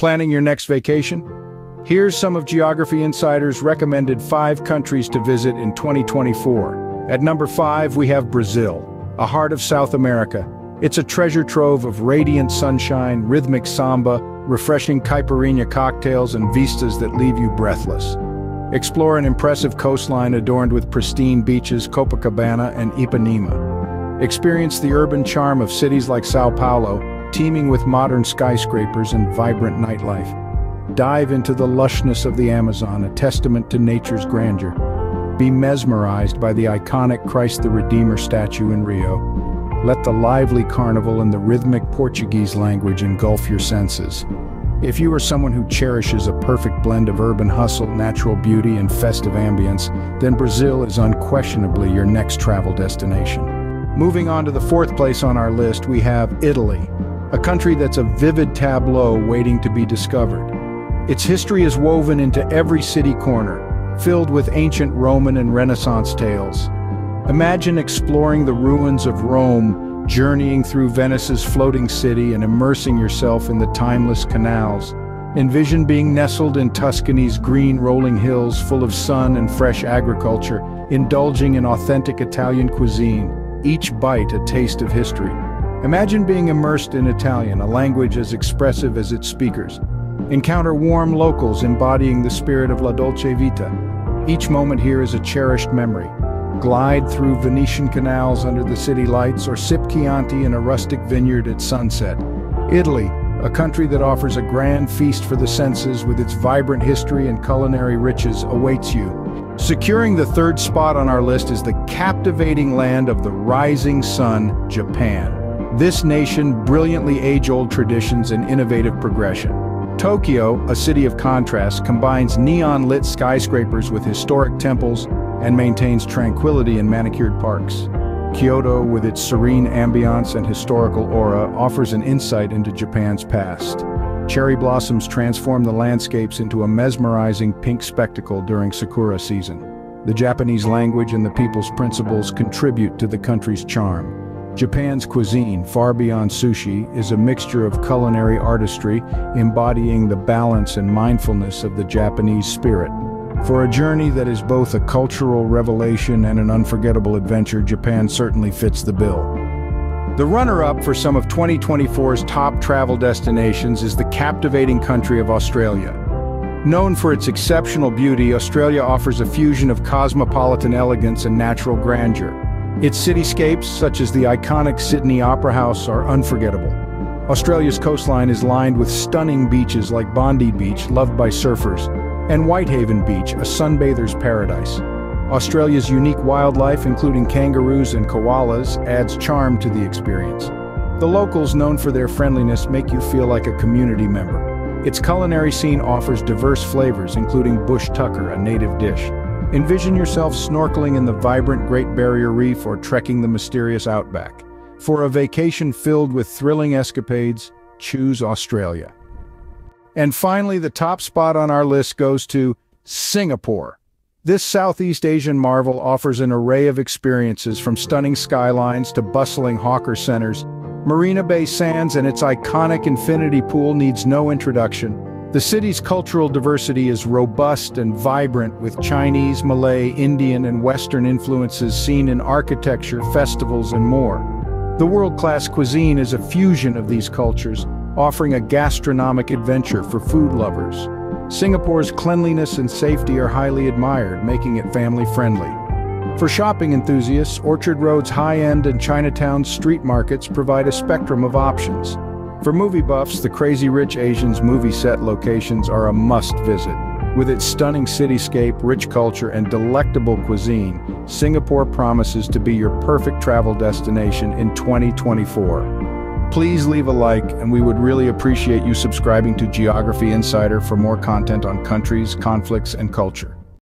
Planning your next vacation? Here's some of Geography Insider's recommended five countries to visit in 2024. At number five, we have Brazil, a heart of South America. It's a treasure trove of radiant sunshine, rhythmic samba, refreshing caipirinha cocktails, and vistas that leave you breathless. Explore an impressive coastline adorned with pristine beaches, Copacabana and Ipanema. Experience the urban charm of cities like Sao Paulo, teeming with modern skyscrapers and vibrant nightlife. Dive into the lushness of the Amazon, a testament to nature's grandeur. Be mesmerized by the iconic Christ the Redeemer statue in Rio. Let the lively carnival and the rhythmic Portuguese language engulf your senses. If you are someone who cherishes a perfect blend of urban hustle, natural beauty, and festive ambience, then Brazil is unquestionably your next travel destination. Moving on to the fourth place on our list, we have Italy, a country that's a vivid tableau waiting to be discovered. Its history is woven into every city corner, filled with ancient Roman and Renaissance tales. Imagine exploring the ruins of Rome journeying through Venice's floating city and immersing yourself in the timeless canals. Envision being nestled in Tuscany's green rolling hills full of sun and fresh agriculture, indulging in authentic Italian cuisine, each bite a taste of history. Imagine being immersed in Italian, a language as expressive as its speakers. Encounter warm locals embodying the spirit of La Dolce Vita. Each moment here is a cherished memory, glide through Venetian canals under the city lights, or sip Chianti in a rustic vineyard at sunset. Italy, a country that offers a grand feast for the senses with its vibrant history and culinary riches, awaits you. Securing the third spot on our list is the captivating land of the rising sun, Japan. This nation brilliantly age-old traditions and innovative progression. Tokyo, a city of contrast, combines neon-lit skyscrapers with historic temples, and maintains tranquility in manicured parks. Kyoto, with its serene ambiance and historical aura, offers an insight into Japan's past. Cherry blossoms transform the landscapes into a mesmerizing pink spectacle during sakura season. The Japanese language and the people's principles contribute to the country's charm. Japan's cuisine, far beyond sushi, is a mixture of culinary artistry embodying the balance and mindfulness of the Japanese spirit. For a journey that is both a cultural revelation and an unforgettable adventure, Japan certainly fits the bill. The runner-up for some of 2024's top travel destinations is the captivating country of Australia. Known for its exceptional beauty, Australia offers a fusion of cosmopolitan elegance and natural grandeur. Its cityscapes, such as the iconic Sydney Opera House, are unforgettable. Australia's coastline is lined with stunning beaches like Bondi Beach, loved by surfers, and Whitehaven Beach, a sunbather's paradise. Australia's unique wildlife, including kangaroos and koalas, adds charm to the experience. The locals, known for their friendliness, make you feel like a community member. Its culinary scene offers diverse flavors, including bush tucker, a native dish. Envision yourself snorkeling in the vibrant Great Barrier Reef or trekking the mysterious outback. For a vacation filled with thrilling escapades, choose Australia. And finally, the top spot on our list goes to Singapore. This Southeast Asian marvel offers an array of experiences from stunning skylines to bustling hawker centers. Marina Bay Sands and its iconic infinity pool needs no introduction. The city's cultural diversity is robust and vibrant with Chinese, Malay, Indian, and Western influences seen in architecture, festivals, and more. The world-class cuisine is a fusion of these cultures, offering a gastronomic adventure for food lovers. Singapore's cleanliness and safety are highly admired, making it family-friendly. For shopping enthusiasts, Orchard Road's high-end and Chinatown's street markets provide a spectrum of options. For movie buffs, the Crazy Rich Asians movie set locations are a must-visit. With its stunning cityscape, rich culture, and delectable cuisine, Singapore promises to be your perfect travel destination in 2024. Please leave a like, and we would really appreciate you subscribing to Geography Insider for more content on countries, conflicts, and culture.